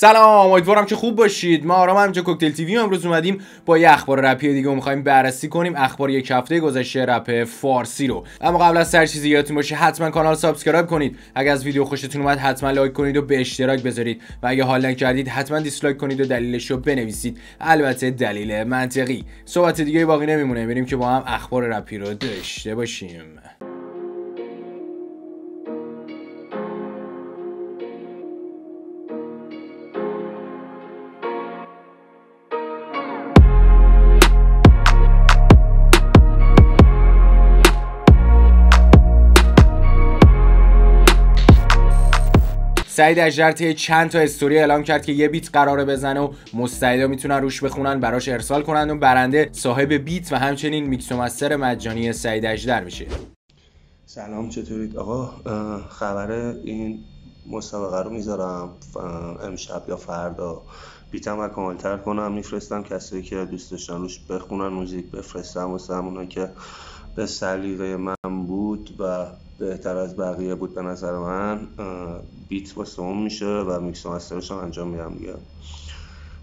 سلام امیدوارم که خوب باشید. من آرام همینجا Cocktail TV امروز اومدیم با یه اخبار رپی دیگه می‌خوایم بررسی کنیم. اخبار یک هفته گذشته رپ فارسی رو. اما قبل از هر چیزی یادتون باشه حتما کانال subscribe کنید. اگر از ویدیو خوشتون اومد حتما like کنید و به اشتراک بذارید. و اگه حال نکردید حتما dislike کنید و دلیلش رو بنویسید. البته دلیل منطقی. صحبت دیگه باقی نمیمونه. بریم که با هم اخبار رپی رو داشته باشیم. سعید اجرتی چند تا استوری اعلام کرد که یه بیت قراره بزنه و مستعدا می‌تونن روش بخونن براش ارسال کنن و برنده صاحب بیت و همچنین میکس و مستر مجانی سعید اجدر میشه. سلام چطورید؟ آقا خبر این مسابقه رو می‌ذارم. امشب یا فردا. بیتم و کاملتر کنم. میفرستم کسایی که دوست روش بخونن موزیک بفرستم واسه همونا که به سلیقه من بود و بهتر از بقیه بود به نظر من beat واسه اون میشه و میکس و master ش انجام میدم دیگه.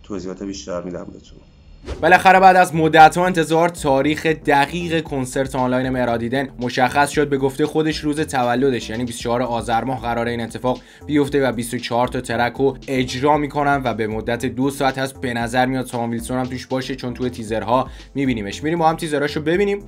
توضیحات بیشتر میدم بهتون. بالاخره بعد از مدت ها انتظار تاریخ دقیق کنسرت آنلاین مهراد هیدن مشخص شد به گفته خودش روز تولدش یعنی 24 آذر ماه قرار این اتفاق بیفته و 24 تا track رو اجرا می‌کنن و به مدت دو ساعت هست به نظر میاد سامان ویلسون هم توش باشه چون توی تیزرها میبینیمش. میریم با هم تیزرهاشو ببینیم.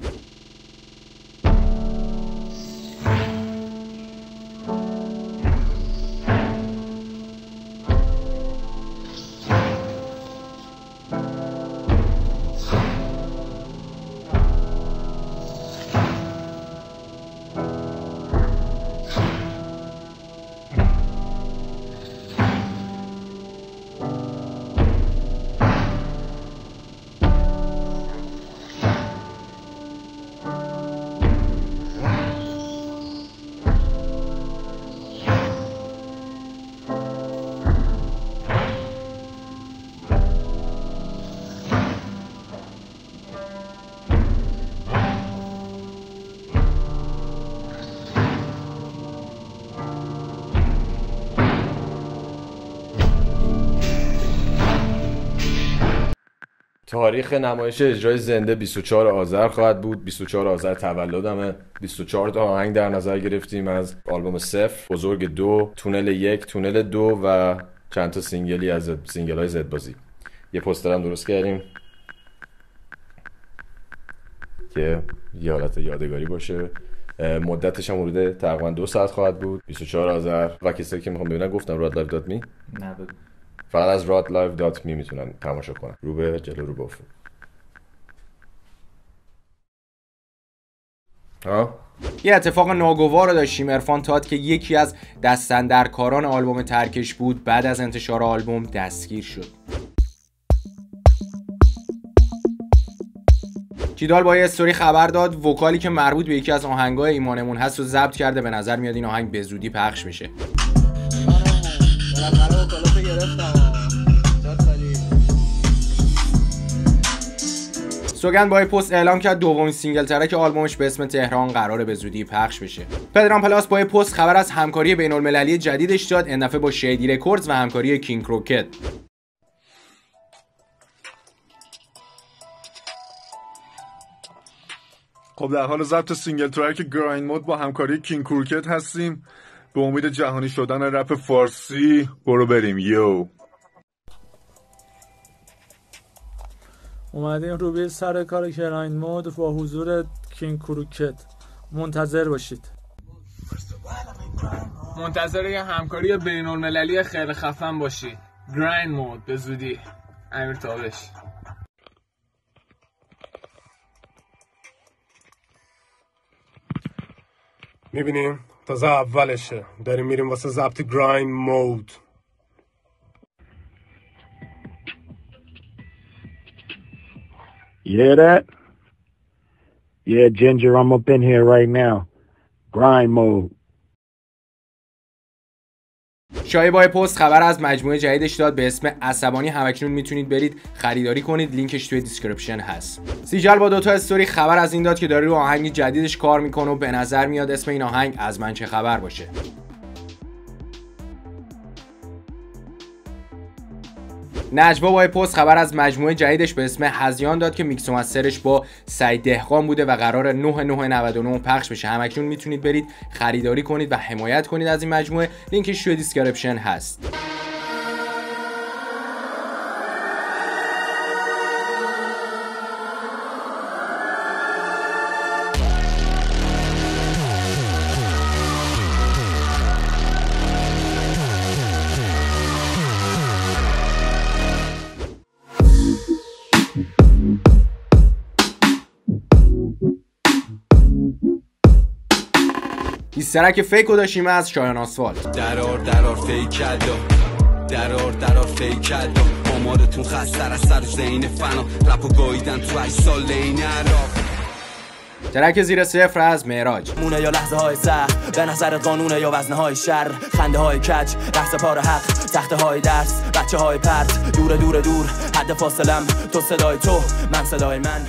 تاریخ نمایش اجرای زنده 24 آذر خواهد بود. 24 آذر تولدمه. 24 تا آهنگ در نظر گرفتیم از آلبوم صفر. بزرگ دو تونل یک تونل دو و چند تا single ی از single های زد بازی یه پوستر هم درست کردیم. که یه حالت یادگاری باشه. مدتش هم تقریبا دو ساعت خواهد بود. 24 آذر. و کسایی که می‌خوام ببینن گفتم راد dot me. نه فقط از radlive.me می‌تونن تماشا کنن. رو به جلو رو بافو یه اتفاق ناگوار رو داشتیم ارفان تاد که یکی از دستندرکاران آلبوم ترکش بود. بعد از انتشار آلبوم دستگیر شد. جیدال با یه استوری خبر داد. وکالی که مربوط به یکی از آهنگای ایمانمون هست و ضبط کرده به نظر میاد این آهنگ به زودی پخش میشه سوگن با پست اعلام کرد دومین single track آلبومش به اسم تهران قراره به زودی پخش بشه. پدرام پلاس با پست خبر از همکاری بین المللی جدیدش داد این دفعه با Shady Records و همکاری King Crooked. خب در حال ضبط single track Grind Mode با همکاری King Crooked هستیم به امید جهانی شدن رپ فارسی برو بریم yo. اومدیم رو به سر کار کراین مود با حضور کینگ کروکت. منتظر باشید. منتظر یه همکاری بین المللی خیلی خفن باشی. گراین مود به زودی. امیر تابش. می‌بینیم؟ تازه اولشه داریم میریم واسه ضبط گراین مود You hear that? Yeah, Ginger, I'm up in here right now. Grind mode. شایع با یه پست خبر از مجموعه جدیدش داد. به اسم عصبانی همکنون می‌تونید برید خریداری کنید. لینکش توی description هست. سیجل با دوتا استوری خبر از این داد که داره رو آهنگ جدیدش کار می‌کنه و به نظر میاد اسم این آهنگ از من چه خبر باشه. نجوا با پست خبر از مجموعه جدیدش به اسم هذیان داد که mix master ش با سعید دهقان بوده و قرار 9999 پخش بشه. همکنون می‌تونید برید خریداری کنید و حمایت کنید از این مجموعه. لینکش توی description هست. ایسترک فیک و داشتیم از شایان آسفالت درار درار فیک درار درار فیک کدا آمارتون خستر از سر زین فنا. رپ و گاییدن تو 8 سال لین عراق. ترک زیر صفر از معراج. مونه یا لحظه های سخت به نظر قانونه یا وزنه های شر. خنده های کج بحث پار حق. تخته های درس بچه های پرت. دور دور دور حد فاصلم. تو صدای تو من صدای من.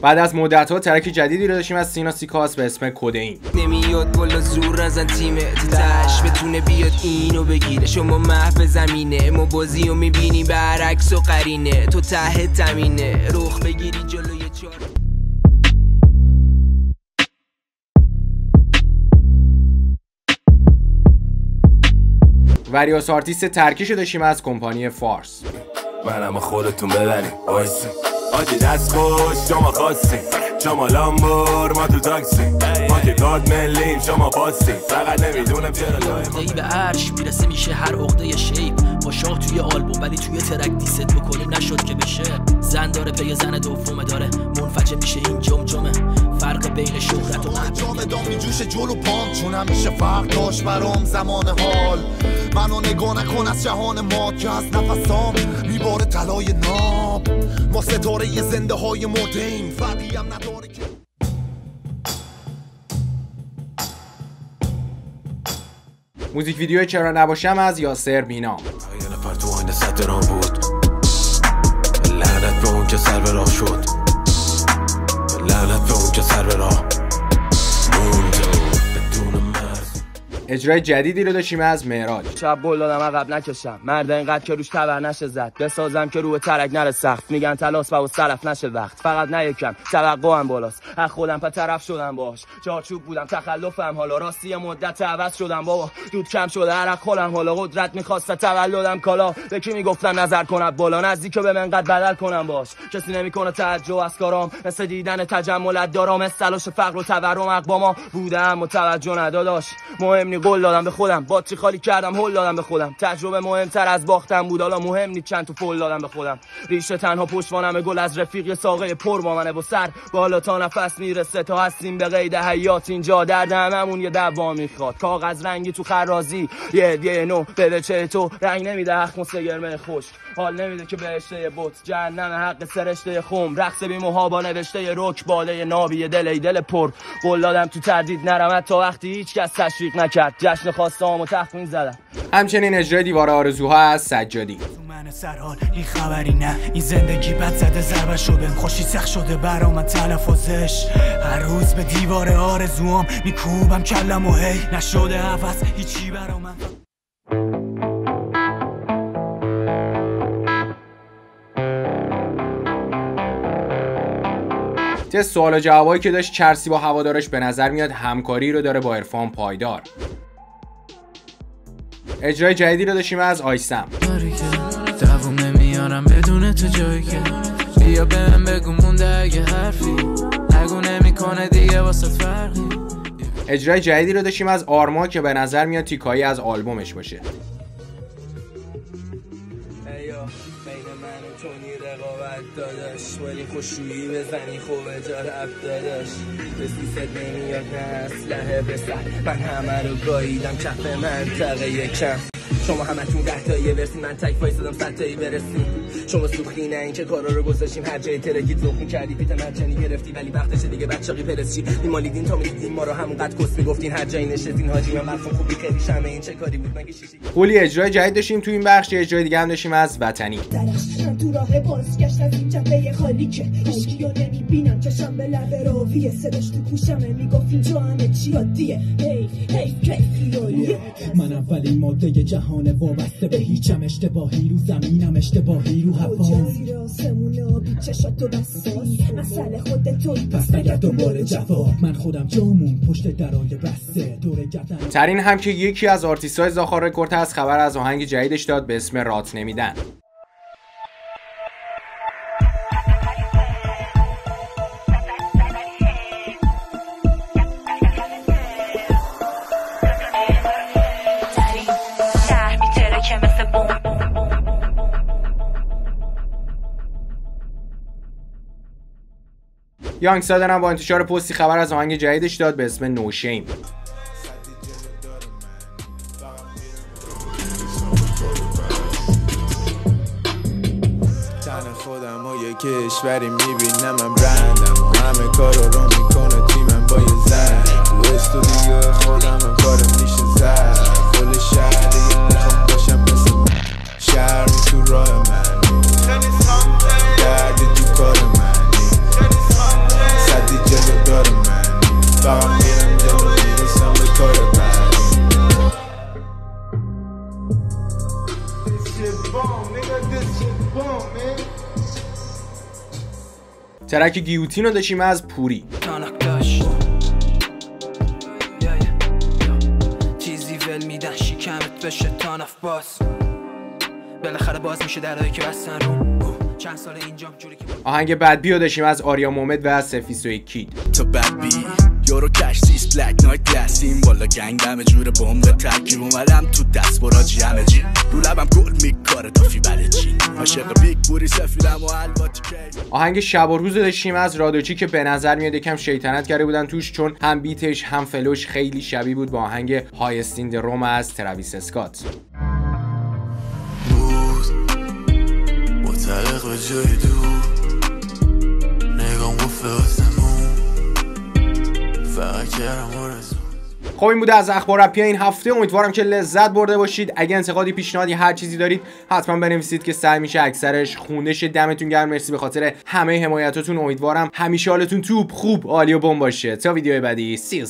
بعد از مدت ها ترک جدیدی رو داشتیم از سینا سیکاس به اسم کدئین نمیاد بالا زور نزن تیمت تش بتونه بیاد اینو بگیره. شما محو زمینه. ما بازی رو می‌بینی برعکس و قرینه. تو ته تمینه. رخ بگیری جلوی چار وریاس آرتیست ترکیشو داشتیم از کمپانی فارس. منم خودتون ببریم آجی دست خوش شما خواستی شما لامبور ما تو تاکسی. ما که کارت ملیم شما پاسی فقط نمی‌دونم چرا دائما به عرش می‌رسه میشه هر عقده شیپ. با شاه توی آلبوم ولی توی ترک دیست بکنیم نشد که بشه. زن داره پی زن دومه داره منفجر میشه این جمجمه. فرق بین شهرت و جام دام میجوشه جلو پام چون همیشه فرق داشت برام زمان حال. منو نگاه نکن از جهان ما که از نفسام میباره طلای ناب. ما ستاره زنده های مردیم فرقی هم که موزیک ویدیو چرا نباشم از یاسر بینام یه نفر تو آینه صد بود. لعنت به اون که سر به راه شد. لعنت به اون که سر به راه. اجرای جدیدی رو داشتیم از معراج. شب بول دادم عقب نکشم. مرد اینقدر که روش تبر نشه زد. بسازم که روی ترک نره سخت. میگن تلاس و سلف نشه وقت. فقط نه یکم. توقعم بالاست. از خودم پا طرف شدم باش. چارچوب بودم تخلفم. حالا راستی مدت عوض شدم بابا. دود کم شده عرق خودم حالا قدرت می‌خواست تولدم کالا. به کی می‌گفتم نظر کنم؟ بالا نزدیک به من قد بدل کنم باش. کسی نمی‌کنه تعجب از کارام. مثل دیدن تجملت دارم استلاش فقر و تورم اقواما بودم متوجه نداداش مهم نی قول دادم به خودم. باتری خالی کردم هول دادم به خودم. تجربه مهمتر از باختم بود. حالا مهم نی چند تو فول دادم به خودم. ریشه تنها پشتوانم گل از رفیق ساقه پر با منه. و سر بالا تا نفس می‌رسه. تا هستیم به قید حیات. اینجا درد هممون یه دوا می‌خواد. کاغذ رنگی تو خرازی. یه یه نو بده چه تو رنگ نمیده. حق گرمه خوش حال نمیده که بهشته بوت جهنم حق سرشته خم. رقص بی موها با نوشته رک باله نابی دل ای دل پر. قول دادم تو تردید نرمت تا وقتی هیچ کس تشویق نکرد. جشن خواستام و تخمین زدم همچنین اجرای دیوار آرزوها از سجادی. من سرحال این خبری نه. این زندگی بد زده ضربه شده خوشی سخت شده برا من تلفظش. هر روز به دیوار آرزوام میکوبم کلم و هی نشده عوض هیچی برا تست سوال و جوابایی که داشت چرسی با هوادارش به نظر میاد همکاری رو داره با عرفان پایدار. اجرای جدیدی رو داشتیم از آیسم. دووم نمیارم بدون تو جایی که. بیا بگو مونده اگه حرفی. نگو نمی‌کنه دیگه واسه فرقی. اجرای جدیدی رو داشتیم از آرما که به نظر میاد تیکایی از آلبومش باشه. داداش ولی خوشویی بزنی خوبه جا رب داداش. به سیست نمیاد نه اسلحه به سر من همه رو گاییدم کف منطقه یکم شما همتون ده تایی برسین من تک وایسادم صد تایی برسیم. شما سوختی نه این که کارا رو گذاشتیم؟ هر جای ترکیت زخمی کردی پیت مرچنی گرفتی ولی وقتشه دیگه بچاقی پرسچی میمالیدین تا می‌دیدین ما رو همونقدر کس می‌گفتین. هر جایی نشستین حاجی من برفون خوبی خیلی شمه این چه کاری بود؟ مگه شیشه کلی اجرای جدید داشتیم تو این بخش اجرای دیگه هم داشتیم از وطنی. تو راه بازگشت از این جبه خالی که هیچکی رو نمی‌بینم. چشم به لب راویه. صداش تو گوشمه. می‌گفت اینجا همه چی عادیه. هی هی کیفیالیه من اولین ماده جهان وابسته به هیچم اشتباهی رو زمینم اشتباهی رو هوا آسمون آبی چشاتو بساز؟ مسئله خودتو پس بگرد دوباره جواب من خودم جامون پشت درای بسته. دور گردن. ترین هم که یکی از آرتیست های زاخار رکورد هست خبر از آهنگ جدیدش داد به اسم رات نمیدن. یانگ سادن هم با انتشار پستی خبر از آهنگ جدیدش داد به اسم نوشیم تن خودم و یه کشوری می‌بینم من برندم. همه کارا رو می‌کنه تیمم با یه زن. تو استودیو خودم هم کارم میشه زد کل شهر دیگه می‌خوام باشم مثل شهر تو راه من. من فقط میرم جلو می‌رسم به کار بعد ترک گیوتین رو داشتیم از پوری. چیزی ول میدن شکمت بشه تانف باز. بالاخره باز میشه درهایی که بستن رو. چند سال اینجا جوری که آهنگ بد بیو داشتیم از آریا مومد و از سفیس و کید. تو بد بی یورو کش سیس بلک نایت گلسیم بالا گنگ همه جور بمب ترکیب اومدم تو دست براجی همه جی رو لبم گل میکاره تا فی بله چی عاشق بیگ بوری سفیدم و الواتی آهنگ شب و روز داشتیم از رادوچی که به نظر میاد یکم شیطنت کرده بودن توش چون هم بیتش هم فلوش خیلی شبیه بود با آهنگ هایستین روم از ترویس اسکات. متعلق به جای دور نگام گفت خب این بوده از اخبار رپی این هفته. امیدوارم که لذت برده باشید. اگه انتقادی پیشنهادی هر چیزی دارید حتما بنویسید که سعی میشه اکثرش خونش دمتون گرم. مرسی به خاطر همه حمایتاتون امیدوارم همیشه حالتون توپ خوب عالی و بم باشه. تا ویدیو بعدی. سی